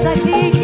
sadique.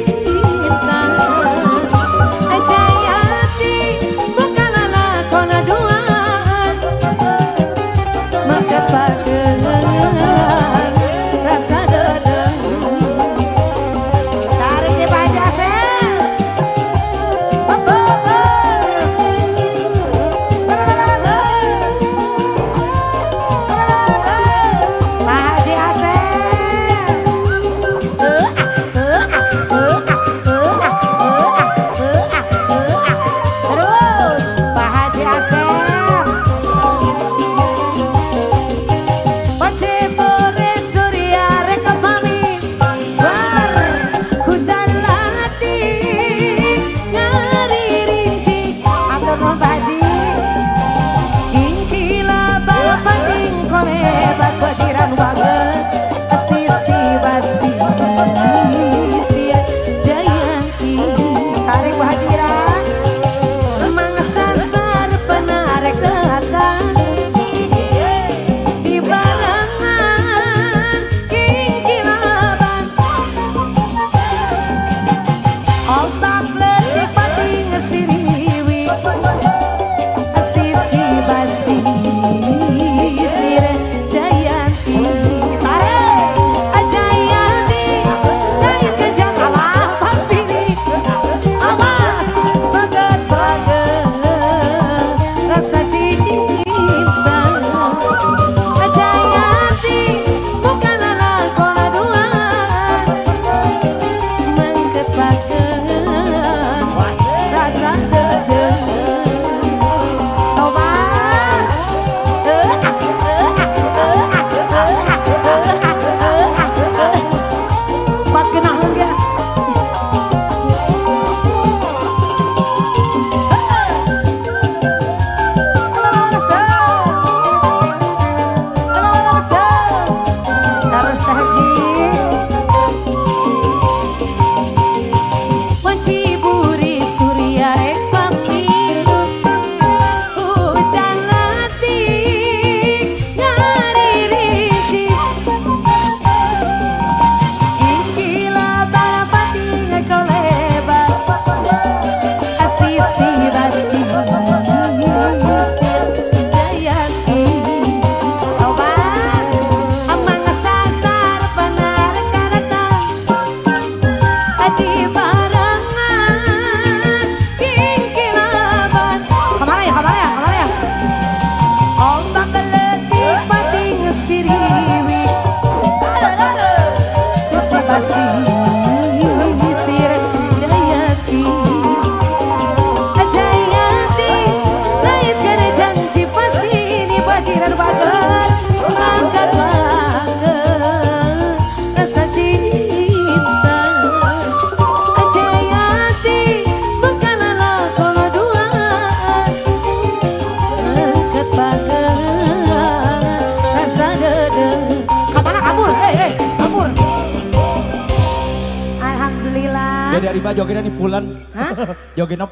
Jadi Arima jogetnya nih pulan. Hah? Jogetnya